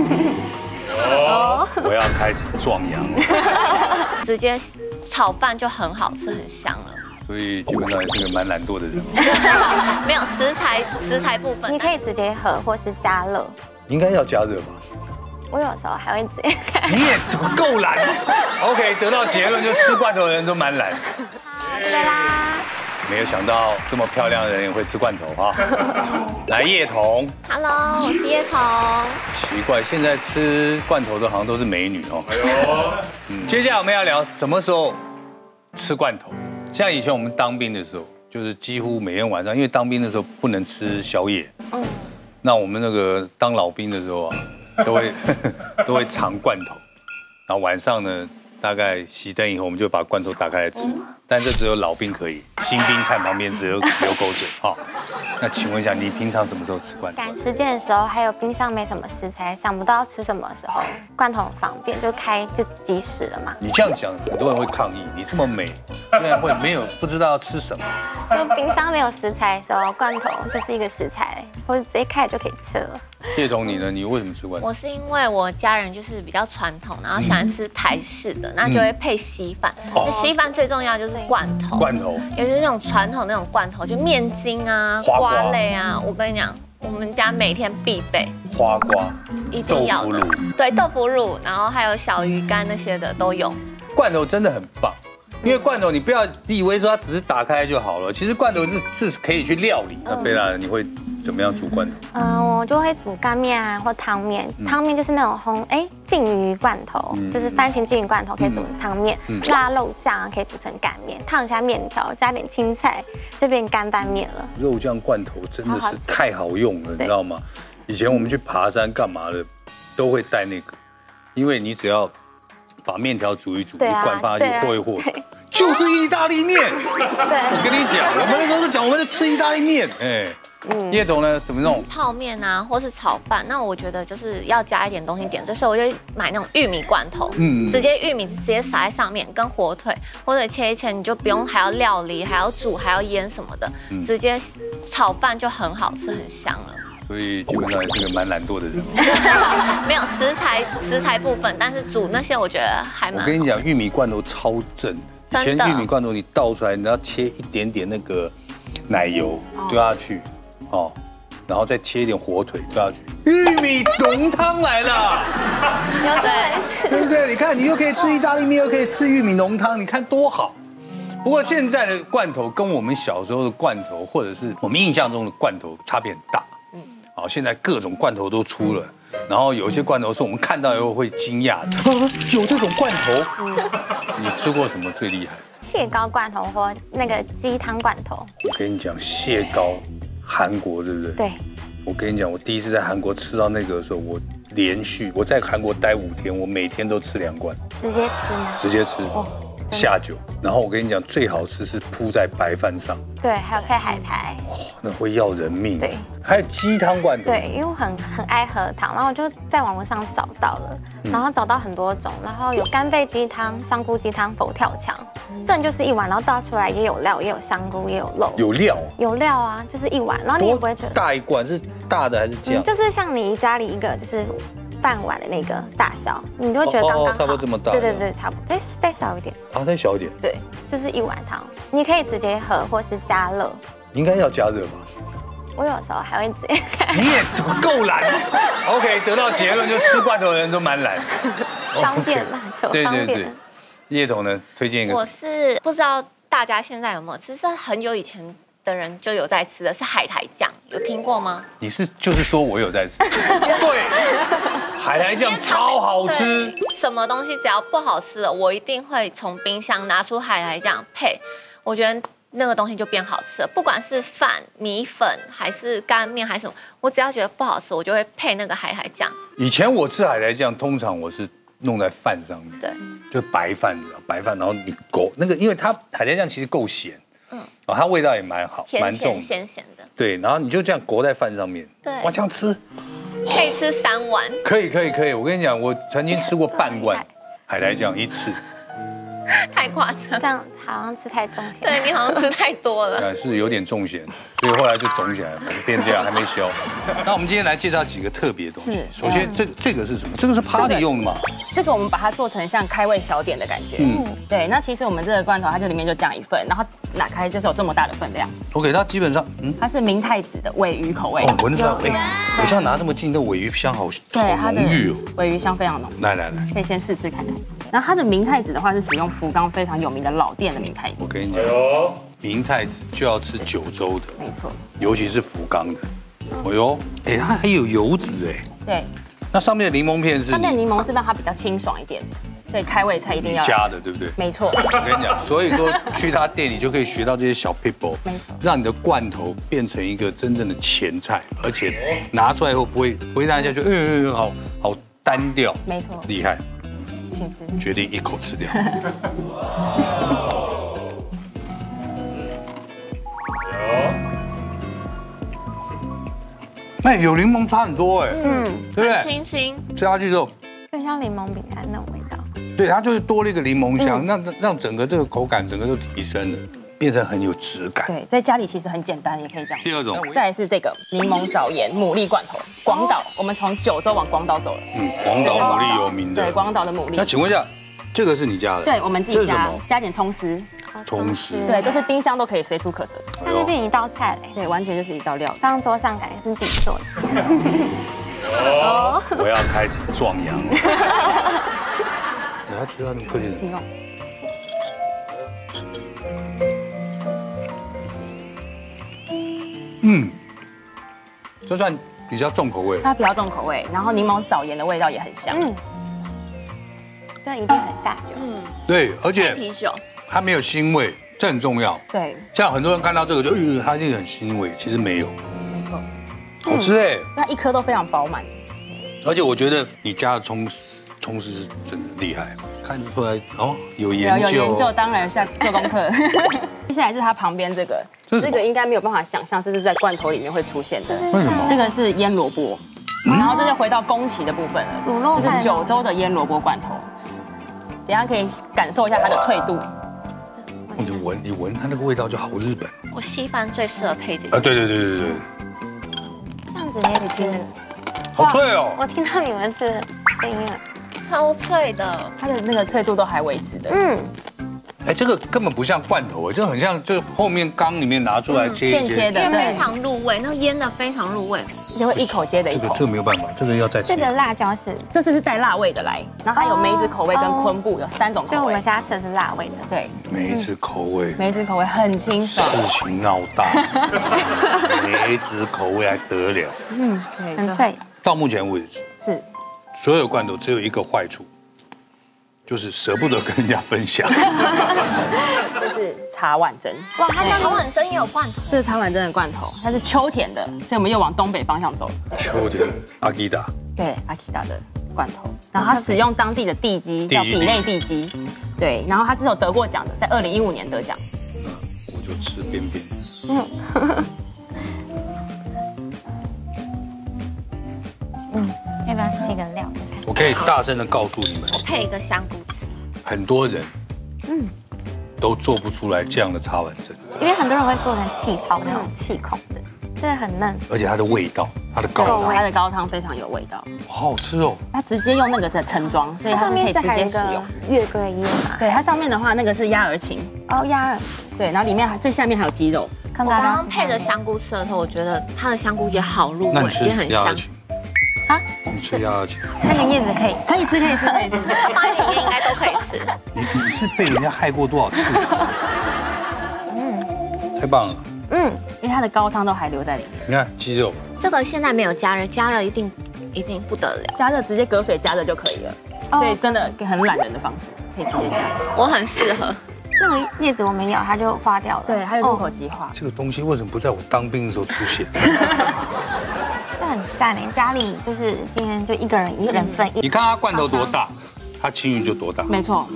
哦，我要开始壮阳了。直接炒饭就很好吃，很香了。所以基本上也是个蛮懒惰的人。没有食材，食材部分你可以直接喝或是加热。应该要加热吧？我有时候还会直接开。你也怎么够懒？OK，得到结论就吃罐头的人都蛮懒。好，这个啦。没有想到这么漂亮的人也会吃罐头哈。来，叶童。Hello，我是叶童。奇怪，现在吃罐头的好像都是美女哦。哎呦，嗯，接下来我们要聊什么时候吃罐头。像以前我们当兵的时候，就是几乎每天晚上，因为当兵的时候不能吃宵夜。嗯。那我们那个当老兵的时候啊，都会 都会藏罐头，然后晚上呢，大概熄灯以后，我们就把罐头打开来吃。但这只有老兵可以，新兵看旁边只有 流口水哈。那请问一下，你平常什么时候吃罐头？赶时间的时候，还有冰箱没什么食材，想不到吃什么的时候，罐头很方便，就开就即食了嘛。你这样讲，很多人会抗议。你这么美，居然会没有不知道要吃什么。就冰箱没有食材的时候，罐头就是一个食材，或者直接开就可以吃了。叶童，你呢？你为什么吃罐头？我是因为我家人就是比较传统，然后喜欢吃台式的，那就会配稀饭。那稀饭最重要就是罐头，罐头，尤其是那种传统那种罐头，就面筋啊、花瓜瓜类啊。我跟你讲，我们家每天必备，花瓜、一定要的豆腐乳。对，豆腐乳，然后还有小鱼干那些的都有。罐头真的很棒，因为罐头你不要以为说它只是打开就好了，其实罐头是是可以去料理。的贝拉，你会怎么样煮罐头？嗯，我就会煮干面啊，或汤面。汤面就是那种红哎鲫鱼罐头，嗯就是番茄鲫鱼罐头可以煮成汤面嗯。腊肉酱啊可以煮成干面，烫一下面条，加点青菜就变干拌面了。肉酱罐头真的是太好用了，你知道吗？以前我们去爬山干嘛的，都会带那个，因为你只要把面条煮一煮，啊一罐放下对啊去和一和，就是意大利面。对，我跟你讲，我们那时候都吃意大利面，哎，嗯，叶董呢怎么弄？泡面啊，或是炒饭，那我觉得就是要加一点东西点缀，所以我就买那种玉米罐头，嗯直接玉米直接撒在上面，跟火腿或者切一切，你就不用还要料理，还要煮，还要腌什么的，嗯直接炒饭就很好吃，很香了。所以基本上也是个蛮懒惰的人。没有食材食材部分，但是煮那些我觉得还蛮。我跟你讲，玉米罐头超正。以前玉米罐头你倒出来，你要切一点点那个奶油丢下去，哦，然后再切一点火腿丢下去，玉米浓汤来了。对不对？你看，你又可以吃意大利面，又可以吃玉米浓汤，你看多好。不过现在的罐头跟我们小时候的罐头，或者是我们印象中的罐头差别很大。嗯，好，现在各种罐头都出了，然后有一些罐头是我们看到以后会惊讶的，啊 有这种罐头。你吃过什么最厉害？蟹膏罐头或那个鸡汤罐头，我跟你讲，蟹膏，韩国对不对？。对，我跟你讲，我第一次在韩国吃到那个的时候，我连续我在韩国待五天，我每天都吃两罐，直接吃吗？直接吃哦下酒。然后我跟你讲，最好吃是铺在白饭上，对，还有配海苔。哦，那会要人命。对，还有鸡汤罐头。对，因为我很很爱喝汤，然后我就在网络上找到了，嗯然后找到很多种，然后有干贝鸡汤、香菇鸡汤、佛跳墙，这就是一碗，然后倒出来也有料，也有香菇，也有肉，有料。有料啊，就是一碗，然后你也不会觉得，大一罐是大的还是这样嗯，？就是像你家里一个就是饭碗的那个大小，你就会觉得哦刚刚好，哦差不多这么大对对对，差不多，再再小一点，啊，再小一点，对，就是一碗汤，你可以直接喝或是加热，应该要加热吧？我有时候还会直接开，你也怎么够懒？OK，得到结论就吃罐头的人都蛮懒。方便嘛，就对方对。对便。，叶董呢推荐一个我是不知道大家现在有没有其实很久以前的人就有在吃的，是海苔酱，有听过吗？你是就是说我有在吃，对，海苔酱超好吃。什么东西只要不好吃了，我一定会从冰箱拿出海苔酱配，我觉得那个东西就变好吃了。不管是饭、米粉还是干面还是什么，我只要觉得不好吃，我就会配那个海苔酱。以前我吃海苔酱，通常我是弄在饭上面，对，就白饭，你知道白饭，然后你勾那个，因为它海苔酱其实够咸，哦，它味道也蛮好，蛮重，咸咸的，对，然后你就这样裹在饭上面，对。哇，这样吃。可以吃三碗。可以，可以，可以。我跟你讲，我曾经吃过半罐海苔酱一次，太夸张这。样好像吃太重咸。对你好像吃太多了。对，是有点重咸，所以后来就肿起来了，变这样还没消。那我们今天来介绍几个特别的东西是。首先，这个这个是什么？这个是 party 用的嘛？这个我们把它做成像开胃小点的感觉。嗯嗯，对。那其实我们这个罐头，它就里面就这样一份，然后打开就是有这么大的分量。，OK，它基本上，嗯，它是明太子的尾鱼口味。哦，闻得出来，哎，我这样拿这么近，那尾鱼香好对，好它的浓郁哦。尾鱼香非常浓，来来来，可以先试试看看。然后它的明太子的话是使用福冈非常有名的老店的明太子，我跟你讲，明太子就要吃九州的，没错。尤其是福冈的。哎呦，哎，它还有油脂哎，对，那上面的柠檬片是上面你柠檬是让它比较清爽一点，所以开胃菜一定要。加的，对不对？没错，我跟你讲，所以说去他店里就可以学到这些小 people，没错让你的罐头变成一个真正的前菜，而且拿出来以后不会不会让人家觉得嗯嗯嗯好好单调，没错，厉害，请吃。决定一口吃掉。哎，有柠檬差很多哎，嗯，对不对？清新，吃下去之后，就像柠檬饼干那种味道。对，它就是多了一个柠檬香，让让整个这个口感整个都提升了，变成很有质感。对，在家里其实很简单，也可以这样。第二种，再来是这个柠檬藻盐牡蛎罐头，广岛，我们从九州往广岛走了。嗯，广岛牡蛎有名的对，。广岛的牡蛎。那请问一下，这个是你家的？对，我们自己加这是什么加点葱丝，葱丝对，就是冰箱都可以随处可得。它那就变一道菜嘞，对，完全就是一道料理。放桌上感觉是自己做的。我要开始壮阳了。来，知道你客气嗯，这算比较重口味。它比较重口味，然后柠檬藻盐的味道也很香。嗯，这一定很下酒。嗯，对，而且啤酒，它没有腥味，这很重要。对，像很多人看到这个就，呃，它一定很腥味，其实没有，没错，好吃哎。那一颗都非常饱满。而且我觉得你家的葱葱丝是真的厉害，看得出来哦，有有研究。有研究，当然下做功课。接下来是它旁边这个，这个应该没有办法想象，这是在罐头里面会出现的。为什么？这个是腌萝卜，然后这就回到宫崎的部分了。卤肉这是九州的腌萝卜罐头，等下可以感受一下它的脆度。哦你闻，你闻它那个味道就好日本。我稀饭最适合配这个。啊，对对对对对，这样子你也吃，好脆哦。我听到你们吃的声音了。超脆的，它的那个脆度都还维持的，嗯，哎，这个根本不像罐头，哎，这很像就是后面缸里面拿出来切一切。现切的，非，常入味，那个腌的非常入味。就会一口接着一这个口。这个没有办法，这个要再吃这。个辣椒是，这次是带辣味的来，然后还有梅子口味跟昆布，有三种口味所以我们。现在吃的是辣味的。对，梅子口味，梅子口味很清爽。事情闹大，梅子口味还得了？嗯，对很脆。到目前为止，是，所有罐头只有一个坏处，就是舍不得跟人家分享。这是茶碗蒸，哇，它那个本身也有罐头，这是茶碗蒸的罐头，它是秋田的，所以我们又往东北方向走。秋田阿基达，对，阿基达的罐头，然后它使用当地的地基，叫比内地基。对，然后它这首得过奖的，在二零一五年得奖。我就吃边边。要不要吃一个料？我可以大声的告诉你们，我配一个香菇吃。很多人，嗯，都做不出来这样的茶碗蒸，因为很多人会做成气泡那种气孔的，这个很嫩。而且它的味道，它的高汤，它的高汤非常有味道，好好吃哦。它直接用那个在盛装，所以它可以直面是还有一接使用个。月桂叶嘛？对，它上面的话，那个是鸭儿芹，哦，鸭儿。对，然后里面还最下面还有鸡肉，我刚刚配着香菇吃的时候，我觉得它的香菇也好入味，也很香。啊？你吃鸭耳芹？那个叶子可以吃。可以吃，可以吃，可以吃。它放在里面应该都可以吃。你你是被人家害过多少次？嗯，太棒了！嗯，因为它的高汤都还留在里面，你看鸡肉，这个现在没有加热，加热一定一定不得了。加热直接隔水加热就可以了。所以真的很懒人的方式，可以直接加。我很适合。这个叶子我没咬它就化掉了。对，还有入口哦，即化。这个东西为什么不在我当兵的时候出现？这很赞哎。家里就是今天就一个人一人份一。你看它罐头多大，它青鱼就多大。没错，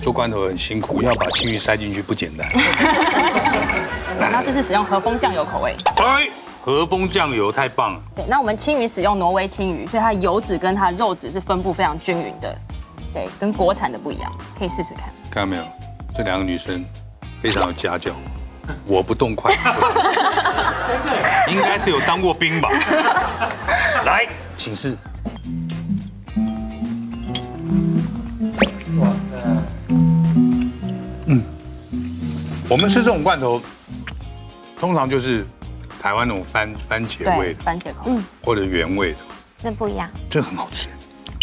做罐头很辛苦，要把青鱼塞进去不简单。然后这是使用和风酱油口味。哎，和风酱油太棒了。对，那我们青鱼使用挪威青鱼，所以它的油脂跟它的肉质是分布非常均匀的。对，跟国产的不一样，可以试试看。看到没有？这两个女生非常有家教，我不动筷，应该是有当过兵吧？来，请示。哇塞！嗯，我们吃这种罐头，通常就是台湾那种番番茄味，的，番茄口味。或者原味的，这不一样。这很好吃。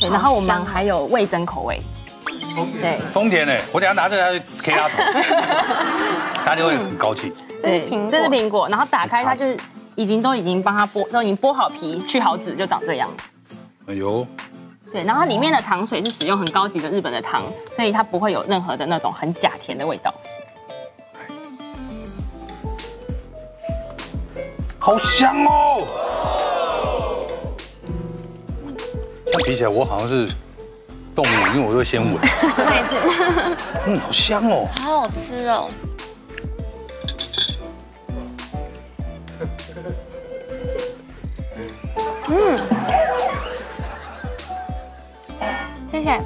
对，然后我们还有味增口味。对。丰田呢，我等下拿这个去 K 他头，他就会很高兴。对这是苹果，然后打开它就是已经都已经帮它剥，都已经剥好皮、去好籽，就长这样。哎呦，对，然后它里面的糖水是使用很高级的日本的糖，所以它不会有任何的那种很假甜的味道。好香哦！比起来，我好像是动物，因为我都会先闻。我也是，嗯，好香哦！好好吃哦。嗯谢谢，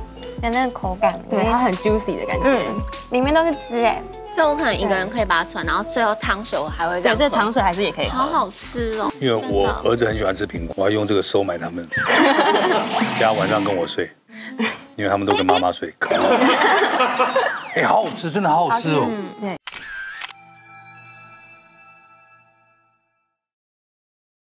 有那个口感，对，它很 juicy 的感觉。嗯，里面都是汁哎，这我可能一个人可以把它吃完，然后最后汤水我还会这对，这糖水还是也可以。好好吃哦。因为我儿子很喜欢吃苹果，我要用这个收买他们，叫他晚上跟我睡，因为他们都跟妈妈睡。哎，好好吃，真的好好吃哦。对。